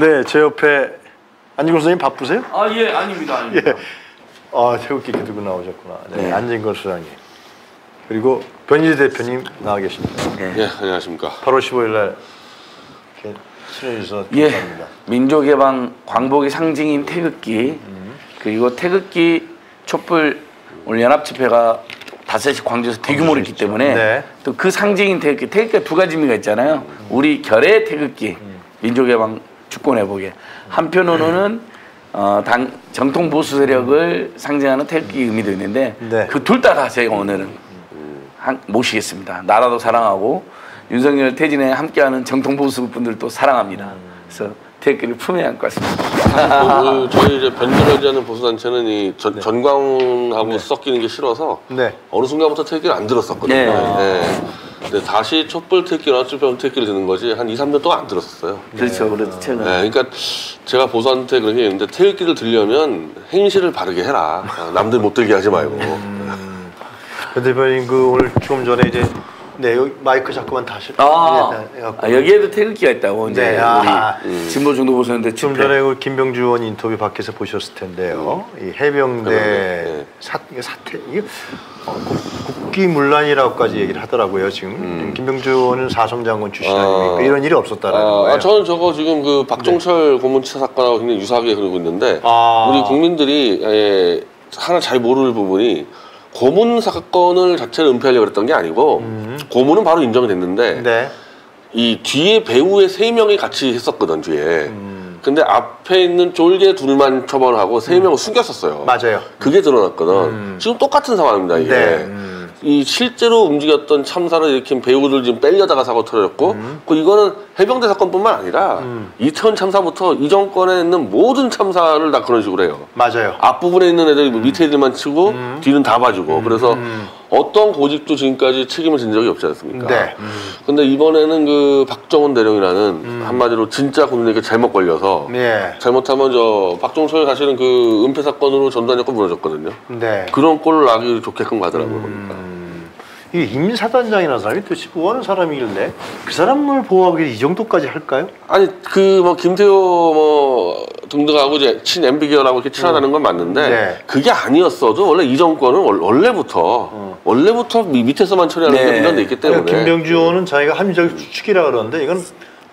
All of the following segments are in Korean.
네, 제 옆에 안진걸 선생님 바쁘세요? 아, 예, 아닙니다. 아닙니다. 예. 아, 태극기 들고 나오셨구나. 네, 네. 안진걸 수장님. 그리고 변희재 대표님 나와 계십니다. 예, 안녕하십니까. 8월 15일 날 이렇게 친해주셔서 예, 감사합니다. 민족해방 광복의 상징인 태극기 그리고 태극기 촛불 오늘 연합 집회가 다섯시 광주에서 대규모로 있기 때문에 네. 또그 상징인 태극기 태극기가 두 가지 의미가 있잖아요. 우리 결의 태극기 민족해방 주권회복에 한편으로는 어, 당 정통 보수 세력을 상징하는 태극기 의미도 있는데 네. 그둘 다 다 제가 오늘은 한, 모시겠습니다. 나라도 사랑하고 윤석열 퇴진에 함께하는 정통 보수 분들도 사랑합니다. 그래서 태극기를 품에 안고 왔습니다. 그, 저희 이제 변절하지않은 보수 단체는 이 전, 전광하고 섞이는 게 싫어서 네. 어느 순간부터 태극기를 안 들었었거든요. 네. 네. 근데 다시 촛불 태극기나 쭈병 태극기를 드는 거지 한 2, 3년 동안 안 들었었어요. 그렇죠. 그래도 최근 네, 그러니까 제가 보수한테 그런 게 있는데 태극기를 들려면 행실을 바르게 해라. 아, 남들 못 들게 하지 말고. 변 대표님 그 오늘 조금 전에 이제 네 여기 마이크 자꾸만 다시 아, 네, 네, 아, 여기에도 태극기가 있다고 이제 네, 아. 우리 진보 중도 보수는데 좀 전에 그 김병주 의원 인터뷰 밖에서 보셨을 텐데요. 이 해병대 네. 사, 사태 이게 어, 국- 국기문란이라고까지 얘기를 하더라고요. 지금 김병주 의원은 사성 장군 출신 아. 아닙니까? 이런 일이 없었다라는 아, 거예요. 아, 저는 저거 지금 그 박종철 고문치사 사건하고 굉장히 유사하게 그러고 있는데 아. 우리 국민들이 에, 하나 잘 모를 부분이 고문 사건을 자체를 은폐하려고 했던 게 아니고 고문은 바로 인정이 됐는데 음. 네. 이 뒤에 배우의 세 명이 같이 했었거든 뒤에 음. 근데 앞에 있는 쫄개 둘만 처벌하고 세 명을 숨겼었어요 맞아요. 그게 드러났거든 음. 지금 똑같은 상황입니다 이게 네. 음. 이 실제로 움직였던 참사를 일으킨 배우들 지금 빼려다가 사고 터졌고 그 이거는 해병대 사건뿐만 아니라 음. 이태원 참사부터 이 정권에 있는 모든 참사를 다 그런 식으로 해요. 맞아요. 앞부분에 있는 애들이 뭐 밑에 애들만 치고 음. 뒤는 다 봐주고 그래서 어떤 고집도 지금까지 책임을 진 적이 없지 않습니까? 네. 근데 이번에는 그 박정훈 대령이라는 한마디로 진짜 국민에게 잘못 걸려서 네. 잘못하면 저 박종철 사실은 그 은폐 사건으로 전두환 무너졌거든요. 네. 그런 꼴을 나기 좋게끔 가더라고요. 보니까. 이 임사단장이라는 사람이 도대체 뭐 하는 사람이길래 그 사람을 보호하기 위해 이 정도까지 할까요? 아니 그 뭐 김태호 뭐 등등하고 이제 친 MB기어라고 이렇게 친하다는 건 맞는데 네. 그게 아니었어도 원래 이 정권은 월- 원래부터 원래부터 미- 밑에서만 처리하는 네. 게 훈련돼 있기 때문에 그러니까 김병주 의원은 자기가 합리적 추측이라 그러는데 이건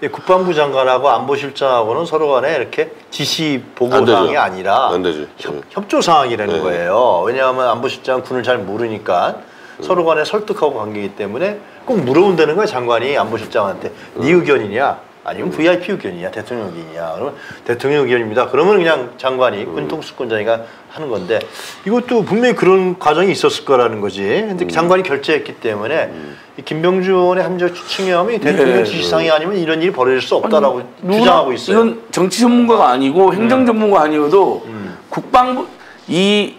이 국방부 장관하고 안보실장하고는 서로 간에 이렇게 지시 보고. 사항이 아니라. 협, 네. 협조 사항이라는 네. 거예요. 왜냐하면 안보실장 군을 잘 모르니까 서로 간에 설득하고 관계이기 때문에 꼭 물어본다는 거예요. 장관이 안보실장한테 네 의견이냐? 아니면 VIP 의견이냐, 대통령 의견이냐. 그러면 대통령 의견입니다. 그러면 그냥 장관이 군통수권자니까 하는 건데 이것도 분명히 그런 과정이 있었을 거라는 거지. 근데 장관이 결재했기 때문에 이 김병주 의원의 함정 추측하면 대통령 네. 지시상이 아니면 이런 일이 벌어질 수 없다라고 누구나 주장하고 있어요. 음. 이건 정치 전문가가 아니고 행정 전문가 아니어도 국방부 이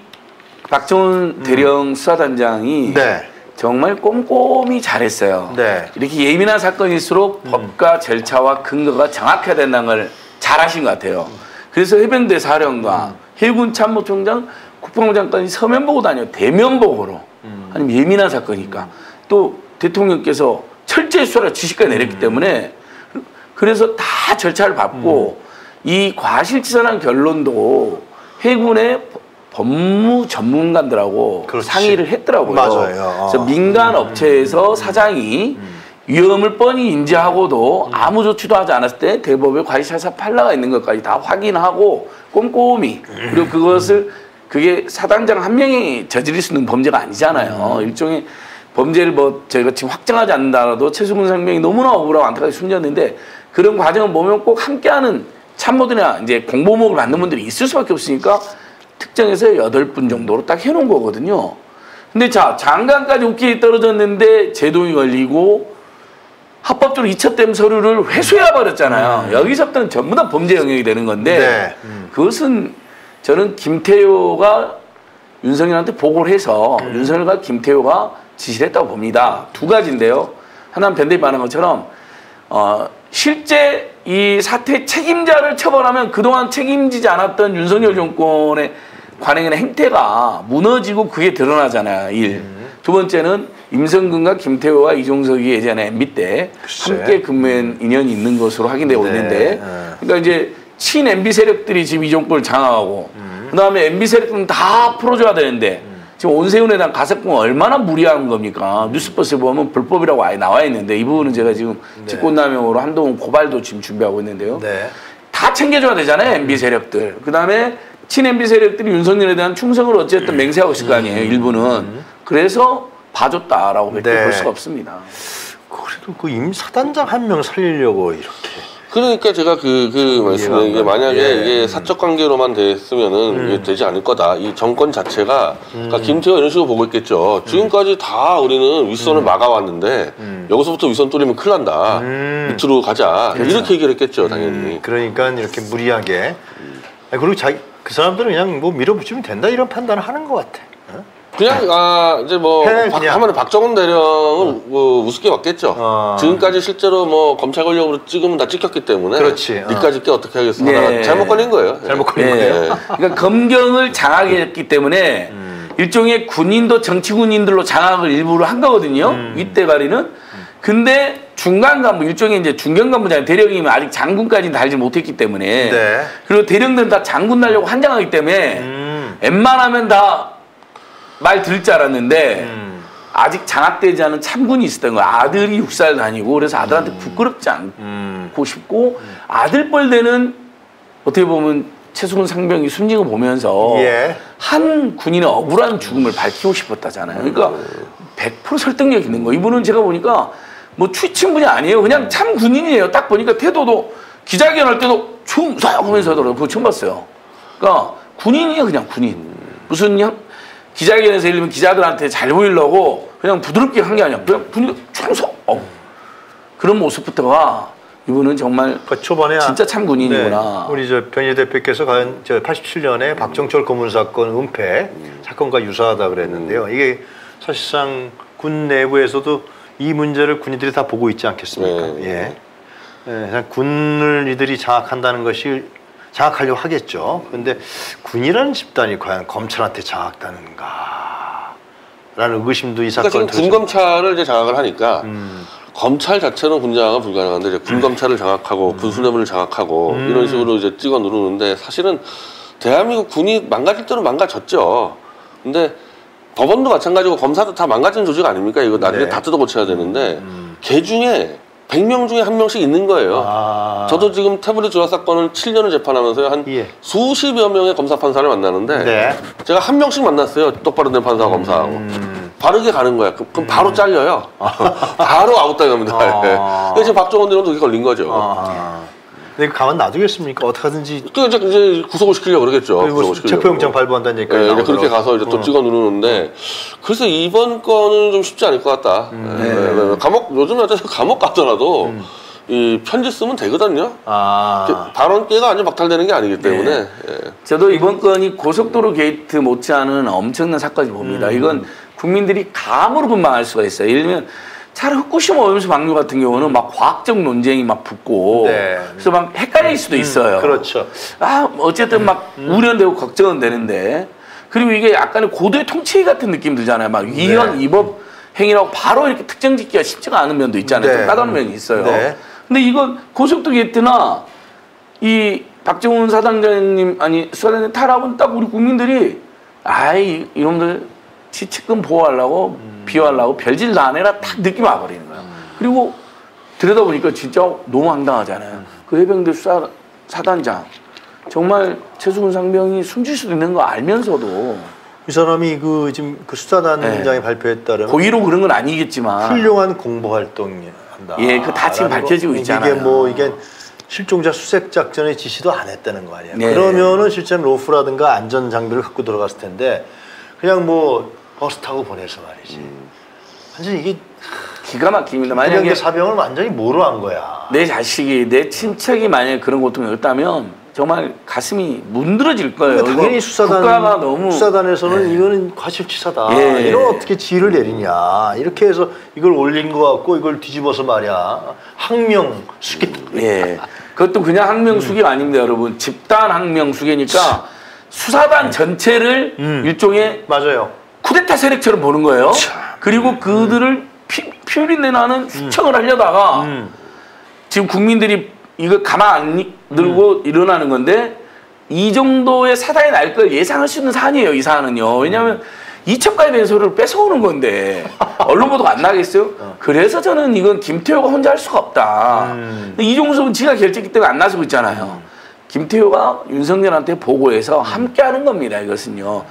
박정훈 대령 수사단장이 음. 네. 정말 꼼꼼히 잘했어요. 네. 음. 이렇게 예민한 사건일수록 법과 절차와 근거가 정확해야 된다는 걸 잘하신 것 같아요. 그래서 해병대 사령관, 해군 참모총장, 국방부 장관이 서면 보고 다녀 대면 보고로 음. 아니면 예민한 사건이니까 또 대통령께서 철저히 수사를 지시까지 내렸기 음. 때문에 그래서 다 절차를 밟고 이 과실치사라는 결론도 해군의 법무 전문가들하고 그렇지. 상의를 했더라고요. 맞아요. 어. 그래서 민간 업체에서 사장이 위험을 뻔히 인지하고도 아무 조치도 하지 않았을 때 대법에 과실치사 판례가 있는 것까지 다 확인하고 꼼꼼히 그리고 그것을 그게 사단장 한 명이 저지를 수 있는 범죄가 아니잖아요. 일종의 범죄를 뭐 저희가 지금 확정하지 않는다라도 최수근 생명이 너무나 억울하고 안타깝게 숨졌는데 그런 과정을 보면 꼭 함께하는 참모들이나 이제 공보목을 받는 분들이 있을 수밖에 없으니까 특정해서 여덟 분 정도로 딱 해놓은 거거든요. 근데 자 장관까지 오케이 떨어졌는데 제동이 걸리고 합법적으로 이첩된 서류를 회수해 버렸잖아요. 여기서부터는 전부 다 범죄 영역이 되는 건데 네. 그것은 저는 김태효가 윤석열한테 보고를 해서 윤석열과 김태효가 지시를 했다고 봅니다. 두 가지인데요. 하나는 변대입 말한 것처럼 어, 실제 이 사태 책임자를 처벌하면 그동안 책임지지 않았던 윤석열 정권의 관행의 행태가 무너지고 그게 드러나잖아요. 일. 두 번째는 임성근과 김태호와 이종석이 예전에 MB 때 글쎄. 함께 근무한 인연이 있는 것으로 확인되고 네. 있는데 네. 그러니까 이제 친 MB 세력들이 지금 이 정권을 장악하고 음. 그다음에 MB 세력들은 다 풀어줘야 되는데 지금 온세훈에 대한 가석방 얼마나 무리한 겁니까? 뉴스버스에 보면 불법이라고 아예 나와 있는데 이 부분은 제가 지금 직권남용으로 한동훈 고발도 지금 준비하고 있는데요. 네. 다 챙겨줘야 되잖아요 MB 세력들. 그다음에 친 MB 세력들이 윤석열에 대한 충성을 어쨌든 맹세하고 있을 거 아니에요 일부는. 그래서 봐줬다라고 밖에 네. 볼 수가 없습니다. 그래도 그 임 사단장 한 명 살리려고 이렇게. 그러니까 제가 그, 그 말씀드린 게 만약에. 예. 이게 사적 관계로만 됐으면은 이게 되지 않을 거다. 이 정권 자체가 그러니까 김태호 이런 식으로 보고 있겠죠. 지금까지 다 우리는 윗선을 막아왔는데 여기서부터 윗선 뚫리면 큰일 난다. 음. 밑으로 가자. 이렇게 얘기를 했겠죠, 당연히. 그러니까 이렇게 무리하게. 그리고 자기 그 사람들은 그냥 뭐 밀어붙이면 된다 이런 판단을 하는 것 같아. 어? 그냥 아 이제 뭐 해, 박-. 하면 박정훈 대령은 뭐 우습게 봤겠죠. 어. 지금까지 실제로 뭐 검찰 권력으로 찍으면 다 찍혔기 때문에 그렇지. 어. 니까지 게 어떻게 하겠어? 네. 잘못 걸린 거예요. 잘못 걸린 예. 거예요. 그러니까 검경을 장악했기 때문에 일종의 군인도 정치 군인들로 장악을 일부러 한 거거든요. 윗대가리는. 근데 중간 간부 일종의 이제 중견 간부잖아요. 대령이면 아직 장군까지는 달지 못했기 때문에. 네. 그리고 대령들은 다 장군 달려고 환장하기 때문에 음. 웬만하면 다 말 들을 줄 알았는데 음. 아직 장악되지 않은 참군이 있었던 거야. 아들이 육살 다니고 그래서 아들한테 부끄럽지 않고 음. 싶고 아들 뻘되는 어떻게 보면 최수근 상병이 숨진 거 보면서 예. 한 군인의 억울한 죽음을 밝히고 싶었다잖아요. 그러니까 100% 설득력 있는 거. 이분은 제가 보니까 뭐 취친 분이 아니에요. 그냥 참 군인이에요. 딱 보니까 태도도 기자회견 할 때도 충성 하면서 하더라고요. 그거 처음 봤어요. 그러니까 군인이에요. 그냥 군인. 무슨 형 기자회견에서 예를 들면 기자들한테 잘 보이려고 그냥 부드럽게 한 게 아니야. 그냥 군인 충성. 어. 그런 모습부터가 이분은 정말 그 초반에 진짜 참 군인이구나. 네, 우리 저 변희 대표께서 간저 87년에 박정철 고문 사건 은폐 사건과 유사하다 그랬는데요. 이게 사실상 군 내부에서도 이 문제를 군인들이 다 보고 있지 않겠습니까? 네. 예. 예, 군을 이들이 장악한다는 것이 장악하려고 하겠죠. 그런데 군이라는 집단이 과연 검찰한테 장악다는가? 라는 의구심도 이 그러니까 사건을 지금 군 검찰을 이제 장악을 하니까 음. 검찰 자체는 군 장악은 불가능한데 이제 군 검찰을 장악하고 군 수뇌부를 장악하고 음. 이런 식으로 이제 찍어 누르는데 사실은 대한민국 군이 망가질 대로 망가졌죠. 근데 법원도 마찬가지고 검사도 다 망가진 조직 아닙니까? 이거 나중에 네. 다 뜯어 고쳐야 되는데 개 중에 100명 중에 한 명씩 있는 거예요. 아. 저도 지금 태블릿 조작 사건을 7년을 재판하면서요. 한 예. 수십여 명의 검사 판사를 만나는데 네. 제가 한 명씩 만났어요. 똑바로 된 판사와 검사하고. 음. 바르게 가는 거야. 그럼, 그럼 바로 잘려요. 바로 아웃당합니다. 아. 예. 그래서 지금 박정원 대령도 그게 걸린 거죠. 아. 근데 가만 놔두겠습니까? 어떻게 하든지 그 이제, 이제 구속을 시키려고 그러겠죠. 그리고 구속을 시키려고. 체포영장 발부한다는 얘기까지 예, 이제. 그렇게 가서 이제 또 어. 찍어 누르는데 그래서 이번 건은 좀 쉽지 않을 것 같다. 음. 예, 예, 예. 감옥 요즘에 어차피 감옥 가더라도 이 편지 쓰면 되거든요. 아. 발언기가 완전 박탈되는 게 아니기 때문에 네. 예. 저도 이번 건이 고속도로 게이트 못지않은 엄청난 사건이 음. 봅니다. 이건 국민들이 감으로 분방할 수가 있어요. 예를 들면 차라리 후쿠시마 오염수 방류 같은 경우는 막 과학적 논쟁이 막 붙고 네. 그래서 막 헷갈릴 수도 있어요. 그렇죠. 아 어쨌든 막 우려되고 걱정은 되는데 그리고 이게 약간의 고도의 통치 같은 느낌 들잖아요. 막 위헌 네. 위법 행위라고 바로 이렇게 특정 짓기가 쉽지가 않은 면도 있잖아요. 네. 좀 까다로운 면이 있어요. 네. 근데 이건 고속도로 게이트나 이 박정훈 사단장님 아니 수사단장 탈압은 딱 우리 국민들이 아이 이놈들 지치금 보호하려고 음. 비호하려고 별짓 안 해라 딱 느낌 와버리는 거야. 그리고 들여다보니까 진짜 너무 황당하잖아요. 음. 그 해병대 수사 사단장 정말 최수근 상병이 숨질 수도 있는 거 알면서도 이 사람이 그 지금 그 수사단장이 네. 발표에 따르면 고의로 그런 건 아니겠지만 훌륭한 공보 활동이 한다. 예, 그 다 지금 라는 밝혀지고 거. 있잖아요. 이게 뭐 이게 실종자 수색 작전의 지시도 안 했다는 거 아니에요. 네. 그러면은 실제로 로프라든가 안전 장비를 갖고 들어갔을 텐데 그냥 뭐 버스 타고 보내서 말이지. 완전 이게 기가 막힙니다. 만약에 사병을 완전히 뭐로 한 거야. 내 자식이 내 친척이 만약에 그런 고통을 겪었다면 정말 가슴이 문드러질 거예요. 당연히 수사단 국가가 너무 수사단에서는 예. 이거는 과실치사다. 예. 이런 어떻게 지휘를 내리냐. 이렇게 해서 이걸 올린 거 같고 이걸 뒤집어서 말이야. 항명 수기. 예. 그것도 그냥 항명 수계가 아닙니다, 여러분. 집단 항명 수계니까 수사단 전체를 음. 일종의 맞아요. 쿠데타 세력처럼 보는 거예요. 그리고 그들을 피, 피울인내 나는 수청을 하려다가 음. 지금 국민들이 이거 가만 안 들고 일어나는 건데 이 정도의 사단이 날 걸 예상할 수 있는 사안이에요. 이 사안은요. 왜냐하면 이첩가에 대한 소리를 뺏어오는 건데 언론 보도가 안 나겠어요? 그래서 저는 이건 김태호가 혼자 할 수가 없다. 음. 이종섭은 지가 결정기 때문에 안 나서고 있잖아요. 김태호가 윤석열한테 보고해서 함께하는 겁니다. 이것은요.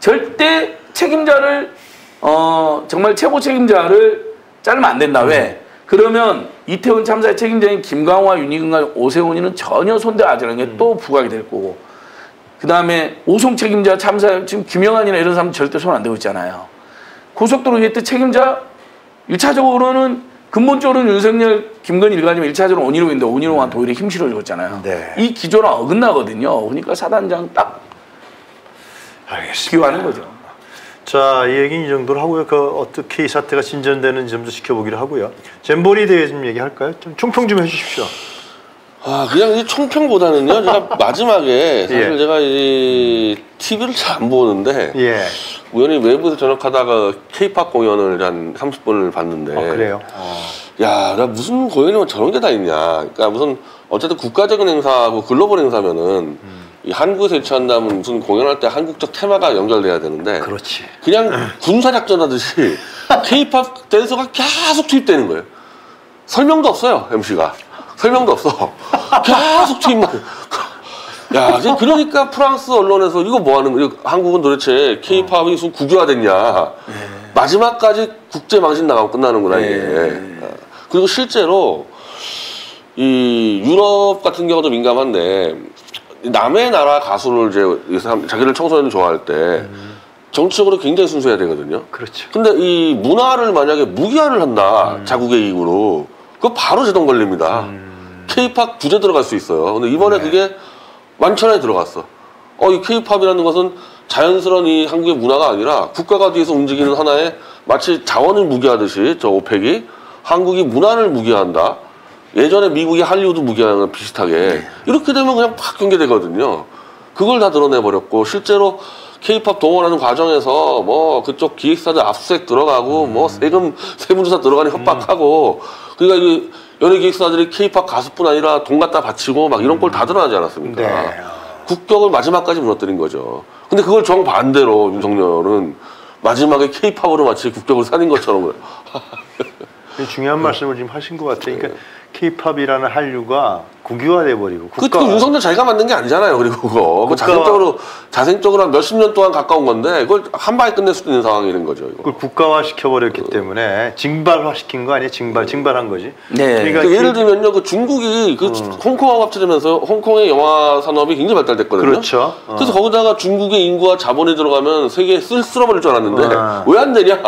절대 책임자를 어 정말 최고 책임자를 자르면 안 된다. 왜? 그러면 이태원 참사의 책임자인 김광호와 윤희근과 오세훈이는 전혀 손대하지 않는 게또 부각이 될 거고 그 다음에 오송 책임자 참사 지금 김영환이나 이런 사람 절대 손 안 대고 있잖아요. 고속도로 위에 책임자 일차적으로는 근본적으로는 윤석열, 김건희 일가지만 일차적으로 온희룡인데 온희룡한테 오히려 힘 실어 줬잖아요. 네. 이 기조랑 어긋나거든요. 그러니까 사단장 딱 알겠습니다. 비유하는 거죠. 자, 이 얘기는 이 정도로 하고요. 그 어떻게 이 사태가 진전되는지 좀더 지켜보기로 하고요. 잼버리에 대해 좀 얘기할까요? 좀 총평 좀 해주십시오. 아 그냥 이 총평보다는요 제가 마지막에 사실 예. 제가 이 TV를 잘 안 보는데 예. 우연히 외부에서 전역하다가 K-팝 공연을 한 30분을 봤는데 어, 그래요. 어. 야, 나 무슨 공연이면 저런 게 다 있냐. 그러니까 무슨 어쨌든 국가적인 행사하고 글로벌 행사면은 이 한국에서 유치한다면 무슨 공연할 때 한국적 테마가 연결돼야 되는데 그렇지. 그냥 군사작전 하듯이 K-팝 댄서가 계속 투입되는 거예요. 설명도 없어요, MC가. 설명도 없어. 계속 투입만. 야, 그러니까 프랑스 언론에서 이거 뭐 하는 거야? 한국은 도대체 K-팝이 무슨 국유화됐냐. 마지막까지 국제 망신 나가고 끝나는구나, 이게. 어. 그리고 실제로 이 유럽 같은 경우도 민감한데 남의 나라 가수를 이제 자기를 청소년을 좋아할 때 정치적으로 굉장히 순수해야 되거든요. 그렇죠. 근데 이 문화를 만약에 무기화를 한다 자국의 이익으로 그거 바로 제동 걸립니다. K-팝 구제 들어갈 수 있어요. 근데 이번에 그게 완천하에 들어갔어. 어, 이 K-팝이라는 것은 자연스러운 이 한국의 문화가 아니라 국가가 뒤에서 움직이는 하나의 마치 자원을 무기하듯이 저 오펙이 한국이 문화를 무기화한다. 예전에 미국이 할리우드 무기화하는 거랑 비슷하게 이렇게 되면 그냥 팍 경계되거든요. 그걸 다 드러내 버렸고 실제로 K-팝 동원하는 과정에서 뭐 그쪽 기획사들 압수수색 들어가고 뭐 세금 세무조사 들어가니 협박하고 그러니까 이 연예 기획사들이 K-팝 가수뿐 아니라 돈 갖다 바치고 막 이런 걸다 드러나지 않았습니까? 네. 국격을 마지막까지 무너뜨린 거죠. 근데 그걸 정반대로 윤석열은 마지막에 K-팝으로 마치 국격을 살린 것처럼 중요한 말씀을 지금 하신 것 같아요. 그러니까 K-팝이라는 한류가 국유화돼 버리고 그거 윤석열 자기가 만든 게 아니잖아요. 그리고 그거 그 자생적으로 자생적으로 한 몇십 년 동안 가까운 건데 그걸 한 방에 끝낼 수도 있는 상황이 된 거죠. 이거. 그걸 국가화 시켜버렸기 때문에 징발화 시킨 거 아니에요? 징발, 징발한 거지. 네. 그러니까 그 예를 그- 들면요, 그 중국이 그 홍콩하고 합치면서 홍콩의 영화 산업이 굉장히 발달됐거든요. 그렇죠. 어. 그래서 거기다가 중국의 인구와 자본이 들어가면 세계에 쓸 쓸어버릴 줄 알았는데 어. 왜안 되냐?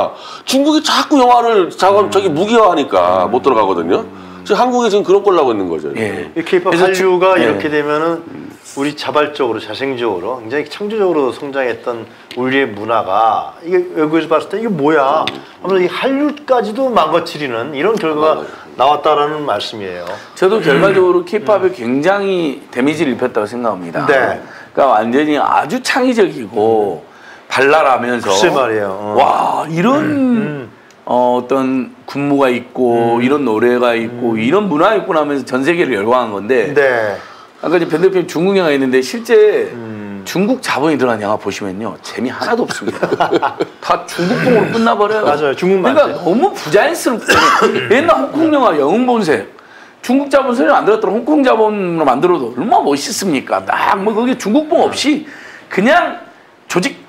중국이 자꾸 영화를 자꾸 저기 무기화하니까 못 들어가거든요. 지금 한국이 지금 그런 꼴 나고 있는 거죠. 예. 이 K-팝 그래서 한류가 주- 예. 이렇게 되면은 우리 자발적으로 자생적으로 굉장히 창조적으로 성장했던 우리의 문화가 이게 외국에서 봤을 때 이게 뭐야? 하면서 이 한류까지도 망가뜨리는 이런 결과가 맞아요. 나왔다라는 말씀이에요. 저도 결과적으로 K-팝에 굉장히 데미지를 입혔다고 생각합니다. 네. 그러니까 완전히 아주 창의적이고 발랄하면서 글쎄 말이에요. 어. 와 이런 음. 어, 어떤 군무가 있고 이런 노래가 있고 이런 문화가 있구나 하면서 전 세계를 열광한 건데 네. 아까 이제 밴 대표님 중국 영화 있는데 실제 음. 중국 자본이 들어간 영화 보시면요 재미 하나도 없습니다. 다 중국풍으로 끝나버려요. 맞아요. 중국 그러니까 맞아요. 너무 부자연스럽고 옛날 홍콩 영화 영웅본색 중국 자본 설명 안 들었더라 홍콩 자본으로 만들어도 얼마나 멋있습니까? 딱뭐 그게 중국풍 없이 그냥 조직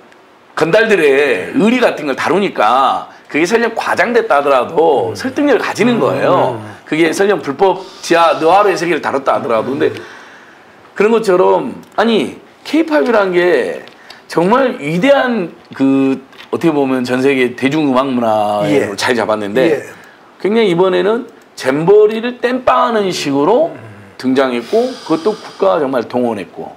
건달들의 의리 같은 걸 다루니까 그게 설령 과장됐다 하더라도 음. 설득력을 가지는 거예요. 그게 설령 불법 지하 느와르의 세계를 다뤘다 하더라도 근데 그런 것처럼 아니 케이팝이라는 게 정말 위대한 그 어떻게 보면 전 세계 대중음악 문화를 예. 잘 잡았는데 예. 굉장히 이번에는 잼버리를 땜빵하는 식으로 등장했고 그것도 국가가 정말 동원했고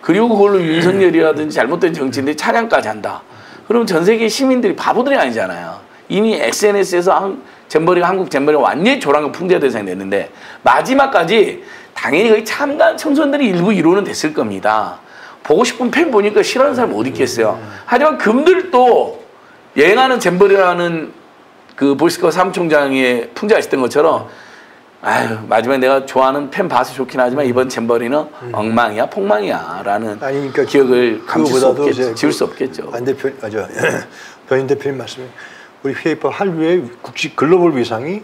그리고 그걸로 윤석열이라든지 잘못된 정치인들이 차량까지 한다. 그럼 전 세계 시민들이 바보들이 아니잖아요. 이미 SNS에서 한, 잼버리가 한국 잼버리가 완전히 조랑과 풍자 대상이 됐는데 마지막까지 당연히 거의 참가한 청소년들이 일부 이론은 됐을 겁니다. 보고 싶은 팬 보니까 싫어하는 사람 어디 있겠어요. 하지만 금들도 여행하는 잼버리라는 그 보이스커 사무총장의 풍자했던 것처럼 아유 마지막에 내가 좋아하는 팬 봐서 좋긴 하지만 이번 잼버리는 엉망이야 폭망이야 라는 음. 아니, 그러니까 기억을 감출 수 그거보다도 없겠 이제 지울 그수 없겠죠. 안 대표, 아, 저, 변인 대표님 말씀에 우리 페이퍼 한류의 국지 글로벌 위상이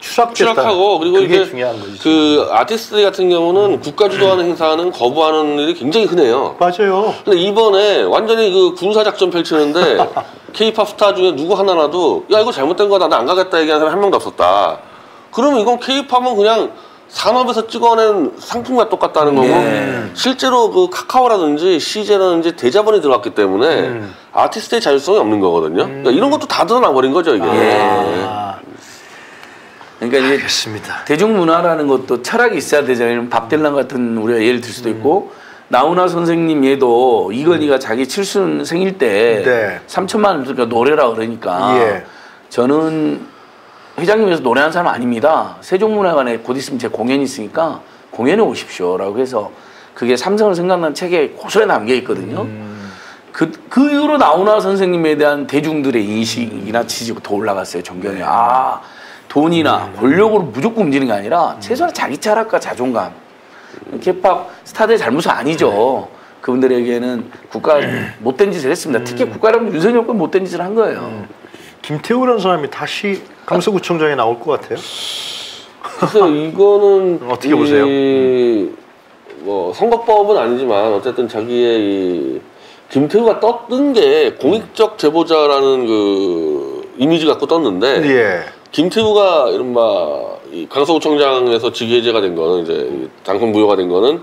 추락됐다. 추락하고 그리고 이게 중요한 거지. 그 아티스트 같은 경우는 국가 주도하는 행사는 거부하는 일이 굉장히 흔해요. 맞아요. 근데 이번에 완전히 그 군사 작전 펼치는데 케이팝 스타 중에 누구 하나라도 야 이거 잘못된 거다 나 안 가겠다 얘기하는 사람 한 명도 없었다. 그러면 이건 케이팝은 그냥 산업에서 찍어낸 상품과 똑같다는 거고 예. 실제로 그 카카오라든지 CJ라든지 대자본이 들어갔기 때문에 음. 아티스트의 자율성이 없는 거거든요. 그러니까 이런 것도 다 드러나 버린 거죠 이게. 아, 그러니까 이제 알겠습니다. 대중문화라는 것도 철학이 있어야 되잖아요. 밥 딜런 같은 우리가 예를 들 수도 있고 나훈아 선생님 얘도 이건희가 자기 칠순 생일 때 네. 3천만 원 그러니까 노래라 그러니까 예. 저는 회장님에서 노래하는 사람 아닙니다. 세종문화관에 곧 있으면 제 공연이 있으니까 공연에 오십시오 라고 해서 그게 삼성을 생각난 책에 고스란히 남겨 있거든요. 그, 그 이후로 나훈아 선생님에 대한 대중들의 인식이나 지지가 더 올라갔어요, 존경이. 아, 돈이나 권력으로 무조건 움직이는 게 아니라 최소한 자기 철학과 자존감. 케이팝 스타들의 잘못은 아니죠. 그분들에게는 국가 못된 짓을 했습니다. 특히 국가라면 윤석열권 못된 짓을 한 거예요. 김태우라는 사람이 다시 강서구청장에 나올 것 같아요. 글쎄요, 이거는 어떻게 보세요? 이, 뭐 선거법은 아니지만 어쨌든 자기의 이 김태우가 떴던 게 공익적 제보자라는 그 이미지 갖고 떴는데 예. 김태우가 이른바 이 강서구청장에서 직위해제가 된 거는 이제 이 당선 무효가 된 거는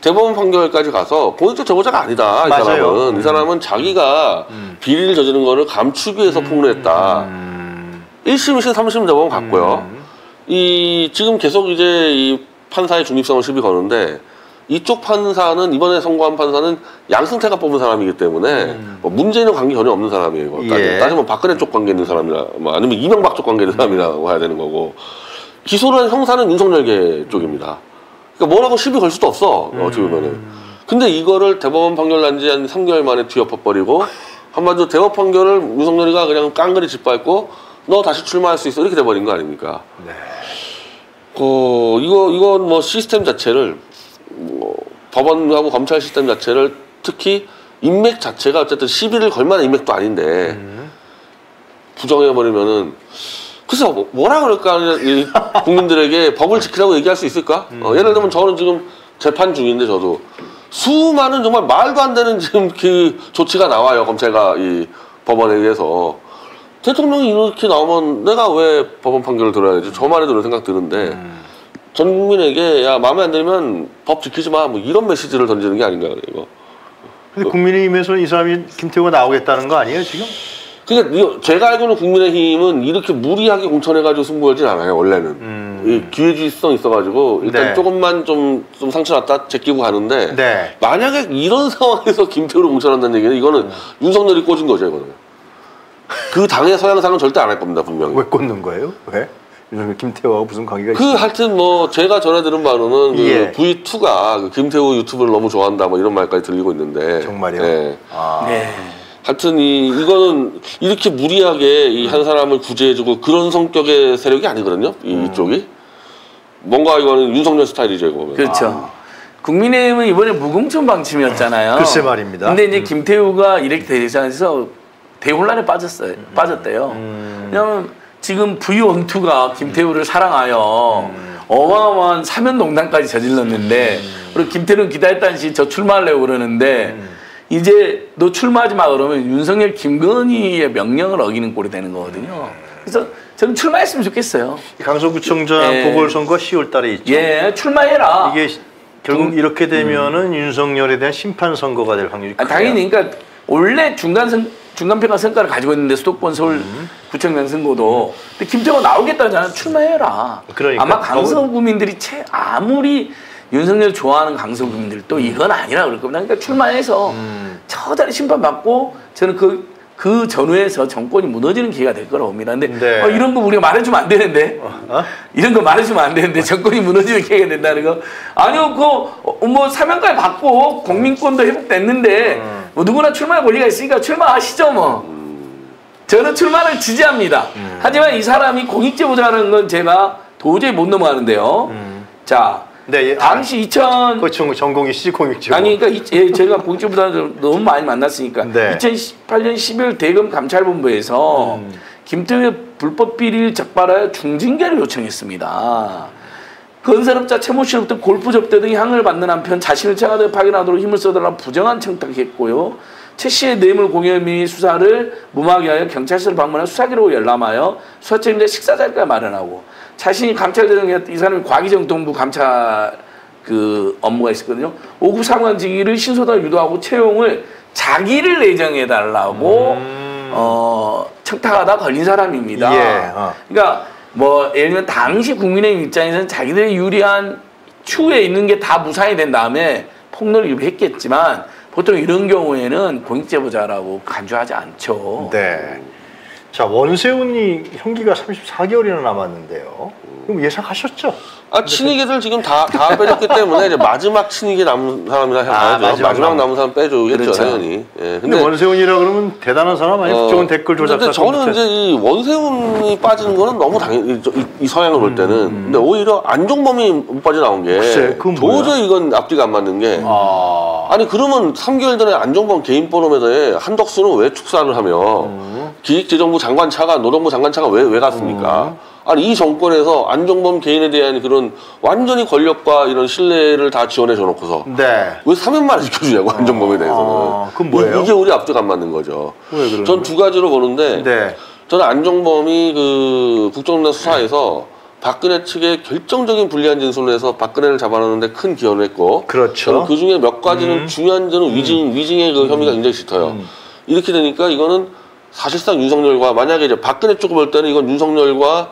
대법원 판결까지 가서 공익적 제보자가 아니다. 이 맞아요. 사람은 음. 이 사람은 자기가 비리를 저지른 거를 감추기 위해서 폭로했다. 음, 1심, 2심, 3심 대법원 갔고요. 이 지금 계속 이제 이 판사의 중립성을 시비 거는데 이쪽 판사는 이번에 선고한 판사는 양승태가 뽑은 사람이기 때문에 뭐 문재인과 관계 전혀 없는 사람이에요. 예. 따지면 박근혜 쪽 관계 있는 사람이라 뭐 아니면 이명박 쪽 관계 있는 사람이라고 해야 되는 거고 기소를 한 형사는 윤석열계 쪽입니다. 그러니까 뭐라고 시비 걸 수도 없어 어찌 보면은. 근데 이거를 대법원 판결 난 지 한 3개월 만에 뒤엎어버리고 한마디로 대법 판결을 윤석열이가 그냥 깡그리 짓밟고 너 다시 출마할 수 있어 이렇게 돼버린 거 아닙니까? 네. 어 이거 이건 뭐 시스템 자체를 뭐 법원하고 검찰 시스템 자체를 특히 인맥 자체가 어쨌든 시비를 걸 만한 인맥도 아닌데 부정해버리면은 글쎄 뭐, 뭐라 그럴까 이 국민들에게 법을 지키라고 얘기할 수 있을까? 어, 예를 들면 저는 지금 재판 중인데 저도 수많은 정말 말도 안 되는 지금 그 조치가 나와요 검찰과 이 법원에 의해서 대통령이 이렇게 나오면 내가 왜 법원 판결을 들어야 되지? 저만 해도 그런 생각 드는데 전 국민에게 야 마음에 안 들면 법 지키지 마 뭐 이런 메시지를 던지는 게 아닌가 그래 이거. 근데 국민의힘에서 이 사람이 김태우가 나오겠다는 거 아니에요 지금? 그러니까 이거 제가 알고는 국민의힘은 이렇게 무리하게 공천해가지고 승부하진 않아요 원래는 이 기회주의성 있어가지고 일단 음. 네. 조금만 좀, 좀 상처 났다 제끼고 가는데 네. 만약에 이런 상황에서 김태우를 공천한다는 얘기는 이거는 음. 윤석열이 꽂은 거죠 이거는 그 당의 서양상은 절대 안 할 겁니다 분명히 왜 꽂는 거예요? 왜? 윤석열 김태우하고 무슨 관계가 그 있어요? 하여튼 뭐 제가 전해 들은 바로는 그 예. V2가 그 김태우 유튜브를 너무 좋아한다 뭐 이런 말까지 들리고 있는데 정말요? 예. 아. 네. 하여튼 이 이거는 이렇게 무리하게 이 한 사람을 구제해주고 그런 성격의 세력이 아니거든요. 이 음. 이쪽이 뭔가 이거는 윤석열 스타일이죠 이거 보면. 그렇죠. 국민의힘은 이번에 무공천 방침이었잖아요. 글쎄 말입니다. 근데 이제 김태우가 이렇게 대상에서 대혼란에 빠졌어요. 빠졌대요. 음. 왜냐하면 지금 V12가 김태우를 사랑하여 음. 어마어마한 사면농단까지 저질렀는데 그리고 김태우는 기다렸다는 시 저 출마하려고 그러는데 음. 이제 너 출마하지 마 그러면 윤석열 김건희의 명령을 어기는 꼴이 되는 거거든요. 그래서 저는 출마했으면 좋겠어요. 강서구청장 예. 보궐선거 10월 달에 있죠. 예, 출마해라. 이게 시- 결국 이렇게 되면은 윤석열에 대한 심판 선거가 될 확률이 아. 당연히 그러니까 원래 중간 선 중간 평가 성과를 가지고 있는데 수도권 서울 구청장 선거도 근데 김태호가 나오겠다잖아 출마해라. 그러니까. 아마 강서 구민들이 채 아무리 윤석열 좋아하는 강서 구민들도 이건 아니라 그럴 겁니다. 그러니까 출마해서 음. 처절히 심판받고 저는 그, 그 전후에서 정권이 무너지는 기회가 될 거라고 봅니다. 근데 네. 어, 이런 거 우리가 말해주면 안 되는데. 어? 이런 거 말해주면 안 되는데 정권이 무너지는 기회가 된다는 거 아니요 그뭐 사명까지 받고 국민권도 회복됐는데 뭐 누구나 출마할 권리가 있으니까 출마하시죠 뭐 저는 출마를 지지합니다. 음. 하지만 이 사람이 공익제보자라는 건 제가 도저히 못 넘어가는데요. 자, 네, 예, 당시 2000 그 전- 전공이 시공익죠. 아니 그러니까 이- 예, 제가 공익제보자 너무 많이 만났으니까 네. 2018년 12월 대검 감찰본부에서 음. 김태우의 불법 비리를 적발하여 중징계를 요청했습니다. 건설업자 최모 씨로부터 골프 접대 등 향을 받는 한편 자신을 청와대에 파견하도록 힘을 써달라 부정한 청탁했고요. 최 씨의 뇌물 공여 및 수사를 무마하게 하여 경찰서를 방문해 수사기록을 열람하여 수사책임자 식사 자리까지 마련하고 자신이 감찰대장이었 이 사람이 과기정통부 감찰 그 업무가 있었거든요. 5급 상관직위를 신소다 유도하고 채용을 자기를 내정해 달라고 어 청탁하다 걸린 사람입니다. 음. 예, 어. 그러니까 뭐 예를 들면 당시 국민의힘 입장에서는 자기들이 유리한 추후에 있는 게 다 무산이 된 다음에 폭로를 했겠지만 보통 이런 경우에는 공익제보자라고 간주하지 않죠. 네. 자 원세훈이 형기가 34개월이나 남았는데요. 그럼 예상하셨죠? 아 친이계들 지금 다 다 빼줬기 때문에 이제 마지막 친이계 남은 사람이라 해봐야죠. 아, 마지막 마지막, 남- 남은 사람 빼줘겠죠 그렇죠. 당연히. 예. 근데, 원세훈이라 그러면 대단한 사람 아니에요? 어, 좋은 댓글 조작자. 근데 저는 이제 이 원세훈이 빠지는 거는 너무 당연히 이, 이- 이 서양을 볼 때는 근데 오히려 안종범이 못 빠져나온 게 음, 글쎄? 도저히 이건 앞뒤가 안 맞는 게 아, 아니 그러면 3개월 전에 안종범 개인 포럼에 대해 한덕수는 왜 축사를 하며 음. 기획재정부 장관 차가 노동부 장관 차가 왜 왜 갔습니까? 음. 아니 이 정권에서 안종범 개인에 대한 그런 완전히 권력과 이런 신뢰를 다 지원해 줘놓고서 네. 왜 3연만을 지켜주냐고 안종범에 대해서는 아, 그건 뭐예요? 이- 이게 우리 앞뒤가 안 맞는 거죠. 전 두 가지로 보는데 네. 저는 안종범이 그 국정농단 수사에서 박근혜 측에 결정적인 불리한 진술을 해서 박근혜를 잡아놓는데 큰 기여를 했고 그렇죠. 그 중에 몇 가지는 중요한 저는 위증 위증의 그 혐의가 굉장히 짙어요. 음. 이렇게 되니까 이거는 사실상 윤석열과 만약에 이제 박근혜 쪽을 볼 때는 이건 윤석열과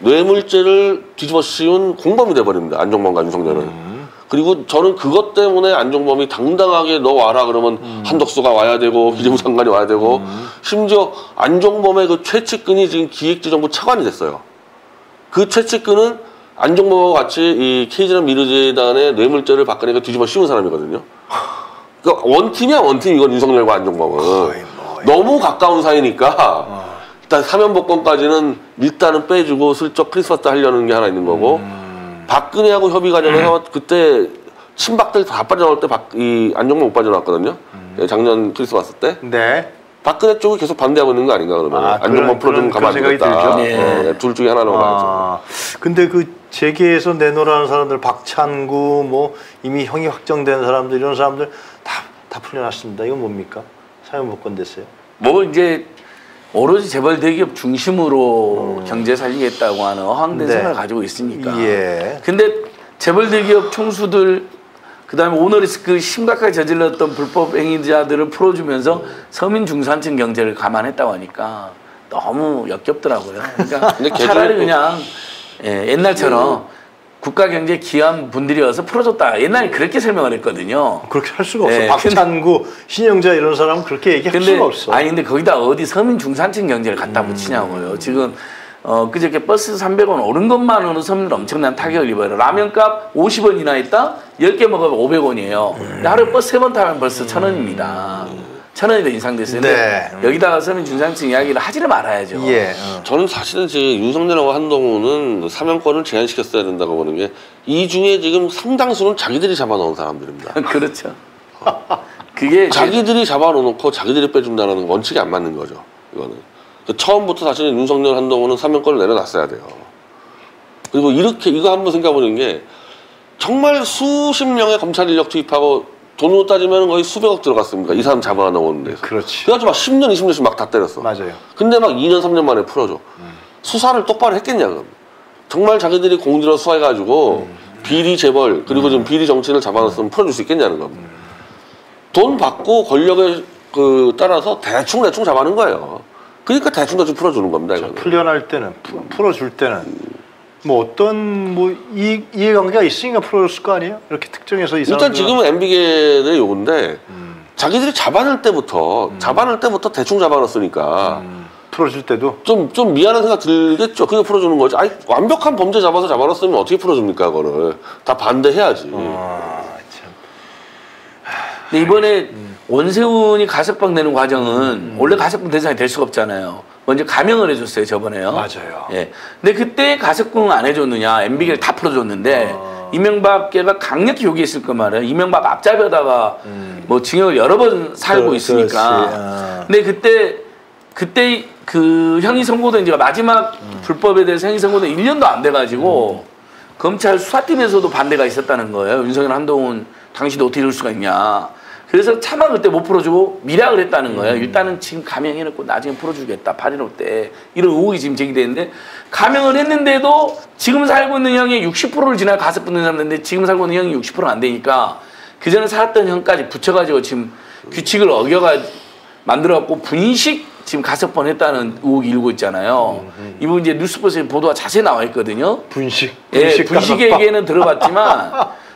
뇌물죄를 뒤집어 씌운 공범이 돼버립니다. 안종범과 윤석열은. 음. 그리고 저는 그것 때문에 안종범이 당당하게 너 와라 그러면 음. 한덕수가 와야 되고 기재부 장관이 와야 되고 심지어 안종범의 그 최측근이 지금 기획재정부 차관이 됐어요. 그 최측근은 안종범과 같이 이 케이지란 미르재단의 뇌물죄를 박근혜가 뒤집어 씌운 사람이거든요. 그러니까 원팀이야 원팀 이건 윤석열과 안종범은 뭐. 너무 가까운 사이니까 일단 사면복권까지는 일단은 빼주고 슬쩍 크리스마스 때 하려는 게 하나 있는 거고 박근혜하고 협의 과정에서 그때 친박들 다 빠져나올 때 박, 이 안종범 못 빠져나왔거든요. 예, 작년 크리스마스 때 네. 박근혜 쪽이 계속 반대하고 있는 거 아닌가 그러면 아, 안종범 그런- 풀어주면 그런- 가만 안 그런 생각이 두겠다. 들죠. 네. 어, 둘 중에 하나로 가야죠. 아, 근데 그 재계에서 내놓으라는 사람들 박찬구 뭐 이미 형이 확정된 사람들 이런 사람들 다 다 풀려났습니다. 이건 뭡니까? 사면복권 됐어요. 뭐 이제 오로지 재벌 대기업 중심으로 경제 살리겠다고 하는 어항된 음. 네. 생각을 가지고 있으니까. 예. 근데 재벌 대기업 총수들 그다음에 오너리스크 심각하게 저질렀던 불법 행위자들을 풀어주면서 서민 중산층 경제를 감안했다고 하니까 너무 역겹더라고요. 그러니까 차라리 그냥 예, 옛날처럼 국가 경제 기한 분들이어서 풀어줬다. 옛날에 그렇게 설명을 했거든요. 그렇게 할 수가 없어. 네, 박찬구, 신영자 이런 사람은 그렇게 얘기할 근데 수가 없어. 음. 아니 근데 거기다 어디 서민 중산층 경제를 갖다 붙이냐고요. 지금 어 그저께 버스 300원 오른 것만으로 서민들 엄청난 타격을 입어요. 라면값 50원이나 했다? 10개 먹으면 500원이에요. 음. 하루에 버스 3번 타면 벌써 1000원입니다. 1000원이 더 인상됐어요. 근데 네. 여기다가 서민 중산층 이야기를 하지를 말아야죠. 예. 어. 저는 사실은 지금 윤석열하고 한동훈은 사면권을 제한시켰어야 된다고 보는 게 이 중에 지금 상당수는 자기들이 잡아놓은 사람들입니다. 그렇죠. 그게 자기들이 잡아놓고 자기들이 빼준다는 원칙이 안 맞는 거죠. 이거는 그 처음부터 사실은 윤석열 한동훈은 사면권을 내려놨어야 돼요. 그리고 이렇게 이거 한번 생각해보는 게 정말 수십 명의 검찰 인력 투입하고 돈으로 따지면 거의 수백억 들어갔습니다. 이 사람 잡아놓은 데서. 그렇지. 그래가지고 막 10년, 20년씩 막 다 때렸어. 맞아요. 근데 막 2년, 3년 만에 풀어줘. 수사를 똑바로 했겠냐, 그럼. 정말 자기들이 공들여 수사해가지고 비리 재벌, 그리고 좀 비리 정치를 잡아놨으면 풀어줄 수 있겠냐는 겁니다. 돈 받고 권력에 그 따라서 대충 대충 잡아는 거예요. 그러니까 대충 대충 풀어주는 겁니다, 이거는. 풀려날 때는 푸- 풀어줄 때는 뭐 어떤 뭐 이, 이해관계가 있으니까 풀어줬을 거 아니에요? 이렇게 특정해서 이 일단 지금은 MB계들의 요건데 음. 자기들이 잡아낼 때부터 잡아낼 때부터 대충 잡아놨으니까 음, 풀어줄 때도 좀, 좀 미안한 생각 들겠죠. 그게 풀어주는 거지. 아니, 완벽한 범죄 잡아서 잡아놨으면 어떻게 풀어줍니까, 그거를. 다 반대해야지. 아, 참. 근데 이번에 음. 원세훈이 가석방 내는 과정은 원래 가석방 대상이 될 수가 없잖아요. 먼저 감형을 해줬어요 저번에요. 맞아요. 예. 근데 그때 가석방 안 해줬느냐 MB를 다 풀어줬는데 어. 이명박계가 강력히 요구했을 거 말이에요. 이명박 앞잡이다가 뭐 징역을 여러 번 살고 그- 있으니까. 아. 근데 그때 그때 그 형이 선고된 지가 마지막 불법에 대해서 형이 선고된 1년도 안 돼가지고 검찰 수사팀에서도 반대가 있었다는 거예요. 윤석열 한동훈 당신도 어떻게 이럴 수가 있냐. 그래서 차마 그때 못 풀어주고 미락을 했다는 거예요. 일단은 지금 감형해놓고 나중에 풀어주겠다. 8.15 때. 이런 의혹이 지금 제기되는데 감형을 했는데도 지금 살고 있는 형의 60%를 지나 가서 붙는 사람인데 지금 살고 있는 형이 60%는 안 되니까 그 전에 살았던 형까지 붙여가지고 지금 규칙을 어겨가 만들어갖고 분식 지금 가석 번했다는 의혹이 일고 있잖아요. 이분 이제 뉴스버스에 보도가 자세히 나와 있거든요. 분식. 예, 분식 분식 가석방. 얘기는 들어봤지만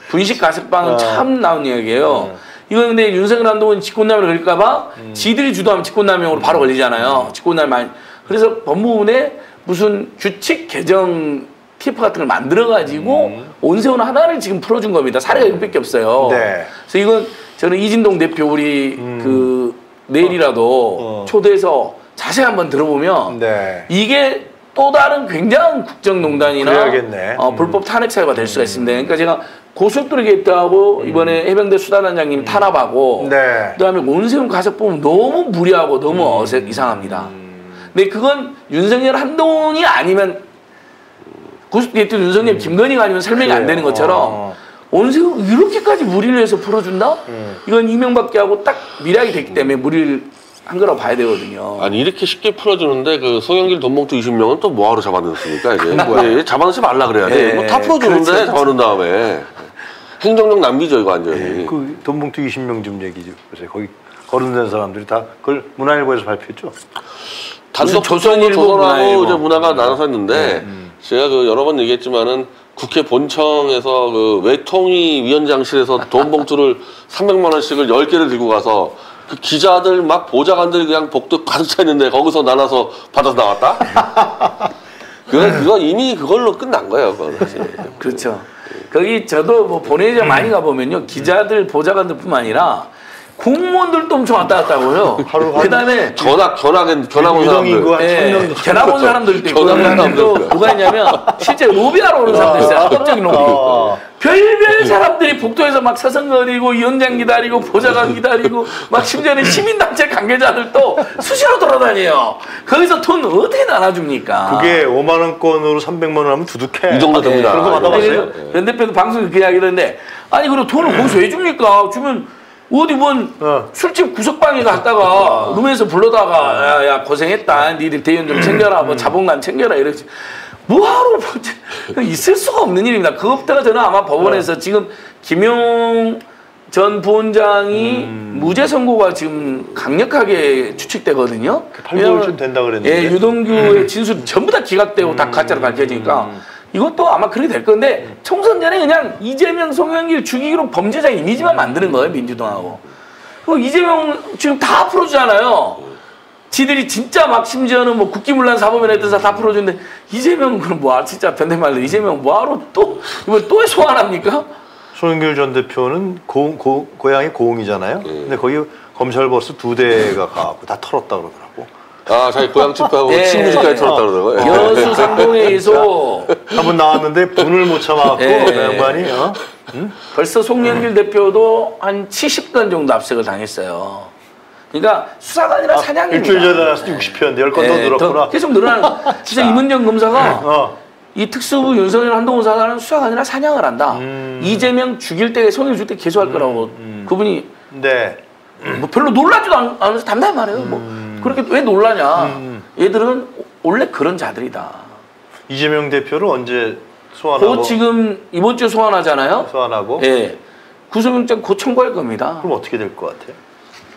분식 가석방은 어. 처음 나온 이야기예요. 이건 근데 윤석열 한동훈 직권남용을 걸릴까봐 지들이 주도하면 직권남용으로 바로 걸리잖아요. 직권남용 많이. 그래서 법무부에 무슨 규칙 개정 TF 같은 걸 만들어가지고 온세훈 하나를 지금 풀어준 겁니다. 사례가 이것밖에 없어요. 네. 그래서 이건 저는 이진동 대표 우리 그 내일이라도 어. 초대해서 자세히 한번 들어보면 네. 이게 또 다른 굉장한 국정농단이나 그래야겠네. 어, 음. 불법 탄핵 사유가 될 수가 있습니다. 그러니까 제가 고속도로 게이트하고 이번에 해병대 수사단장님 탄압하고 음. 네. 그다음에 온세훈 가석 보면 너무 무리하고 너무 음. 어색 이상합니다. 근데 그건 윤석열 한동훈이 아니면 고속도로 게이트 윤석열 김건희가 아니면 설명이 안 되는 것처럼 어. 온세훈 이렇게까지 무리를 해서 풀어준다? 음. 이건 이명박계 하고 딱 미락이 됐기 때문에 무리를 한 거라고 봐야 되거든요. 아니 이렇게 쉽게 풀어주는데 그 송영길 돈봉투 20명은 또 뭐하러 잡아넣습니까 이게 예, 잡아넣지 말라 그래야 돼. 예, 뭐다 풀어주는데 그렇죠. 잡아넣은 다음에 행정력 낭비죠 이거 완전히. 그 돈봉투 20명 좀 얘기 좀 보세요. 거기 거론된 사람들이 다 그걸 문화일보에서 발표했죠. 단독 조선일보, 조선하고 문화일보. 이제 문화가 나눠서 했는데 제가 그 여러 번 얘기했지만은 국회 본청에서 그 외통위 위원장실에서 돈 봉투를 300만 원씩을 10개를 들고 가서 그 기자들 막 보좌관들이 그냥 복도 가득 차 있는데 거기서 나눠서 받아서 나왔다? 그거, 그거 이미 그걸로 끝난 거예요, 그건 사실. 그렇죠. 거기 저도 뭐 본회의장 많이 가보면요. 기자들, 보좌관들 뿐만 아니라 공무원들도 엄청 왔다 갔다 하고요. 하루 한- 그 다음에 견학, 견학엔, 견학 온 사람들. 한 예, 1000명도 견학 온 사람들도 있고 견학 온 그다음에 또 사람들. 누가 있냐면 실제 로비하러 오는 사람도 있어요. 합법적인 로비. 어. 별별 사람들이 복도에서 막 서성거리고 위원장 기다리고 보좌관 기다리고 막 심지어는 시민단체 관계자들도 수시로 돌아다녀요. 거기서 돈 어떻게 나눠줍니까? 그게 5만 원권으로 300만 원 하면 두둑해. 이 정도 됩니다. 그런 거 받아봤어요? 그래서 연 대표도 방송에 그 이야기를 했는데 아니 그럼 돈을 거기서 왜 줍니까? 주면 어디 뭔 어. 술집 구석방에 갔다가 룸에서 불러다가 야 야 고생했다. 니들 대연 좀 챙겨라. 뭐 자본관 챙겨라. 이러지. 뭐하러 뭐 있을 수가 없는 일입니다. 그것보다가 저는 아마 법원에서 지금 김용 전 부원장이 무죄 선고가 지금 강력하게 추측되거든요. 그 팔개월쯤 된다 그랬는데. 예, 유동규의 진술 전부 다 기각되고 다 가짜로 밝혀지니까 이것도 아마 그렇게 될 건데 총선 전에 그냥 이재명, 송영길 죽이기로 범죄자 이미지만 만드는 거예요 민주당하고. 그 이재명 지금 다 풀어주잖아요. 지들이 진짜 막 심지어는 뭐 국기문란 사범이나 했던 사다 풀어주는데 이재명은 그럼 뭐 진짜 변태말로 이재명 뭐하러 또 이번 또 소환합니까? 손흥길 전 대표는 고, 고, 고향이 고흥이잖아요. 근데 거기 검찰 버스 두 대가 가고 다 털었다 그러더라고. 아, 자기 고향 집하고 예. 친구 집까지 들었다 그러더라고요. 예. 여수 상동회에서 한번 나왔는데 분을 못 참아갖고 예. 그 양반이 어? 벌써 송영길 대표도 한 70건 정도 압색을 당했어요. 그러니까 수사가 아니라 사냥입니다. 일주일 전에 나왔을 때 60회였는데 10건 더 예, 늘었구나. 계속 늘어나는. 진짜 이문정 검사가 어. 이 특수부 윤석열 한동훈 사관은 수사가 아니라 사냥을 한다. 음. 이재명 죽일 때, 송영길 죽일 때 계속할 거라고 그분이 네. 뭐 별로 놀라지도 않- 않으면서 담담히 말해요. 뭐 음. 그렇게 왜 놀라냐. 얘들은 원래 그런 자들이다. 이재명 대표를 언제 소환하고 곧 지금 이번 주에 소환하잖아요. 소환하고 예. 구속영장 곧 청구할 겁니다. 그럼 어떻게 될 것 같아요?